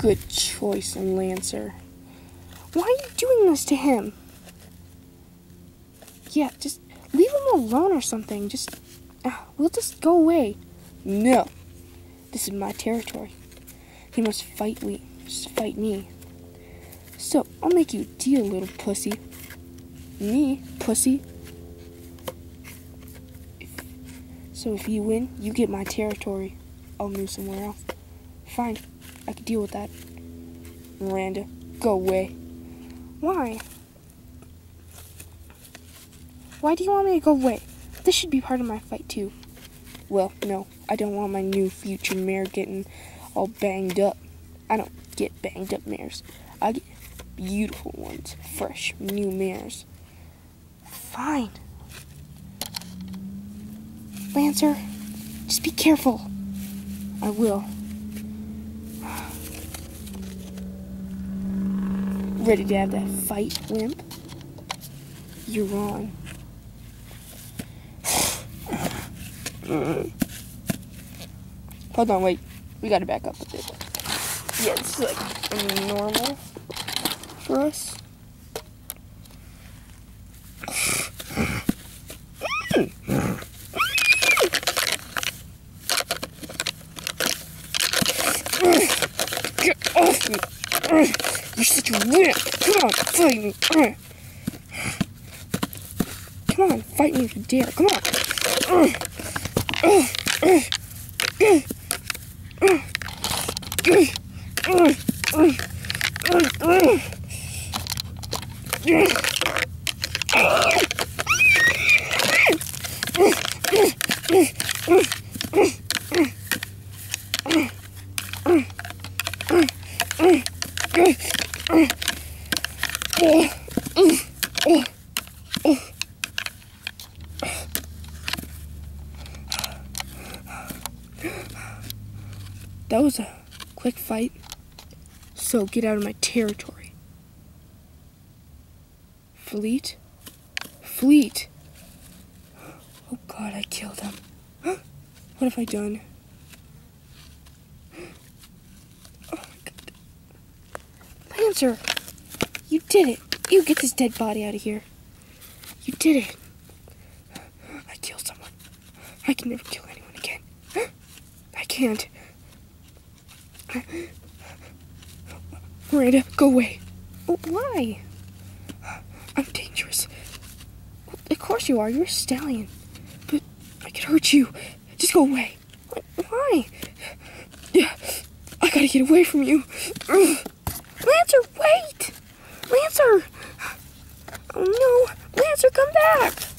Good choice, Lancer. Why are you doing this to him? Yeah, just leave him alone or something. Just, uh, we'll just go away. No. This is my territory. He must fight me. Just fight me. So, I'll make you a deal, little pussy. Me, pussy. So if you win, you get my territory. I'll move somewhere else. Fine, I can deal with that. Miranda, go away. Why? Why do you want me to go away? This should be part of my fight too. Well, no, I don't want my new future mare getting all banged up. I don't get banged up mares. I get beautiful ones, fresh, new mares. Fine. Lancer, just be careful. I will. Ready to have that fight, Wimp? You're wrong. Hold on, wait. We gotta back up a bit. Yeah, this is like normal for us. Get off me! You're such a wimp! Come on, fight me! Come on, fight me if you dare! Come That was a quick fight. So get out of my territory. Fleet? Fleet! Oh god, I killed him. What have I done? Oh my god. Lancer! You did it! You get this dead body out of here. You did it. I killed someone. I can never kill anyone again. I can't. Miranda, go away. Why? I'm dangerous. Of course you are. You're a stallion. But I could hurt you. Just go away. Why? Yeah, I gotta get away from you. Lancer, wait! Lancer! Oh no! Lancer, come back!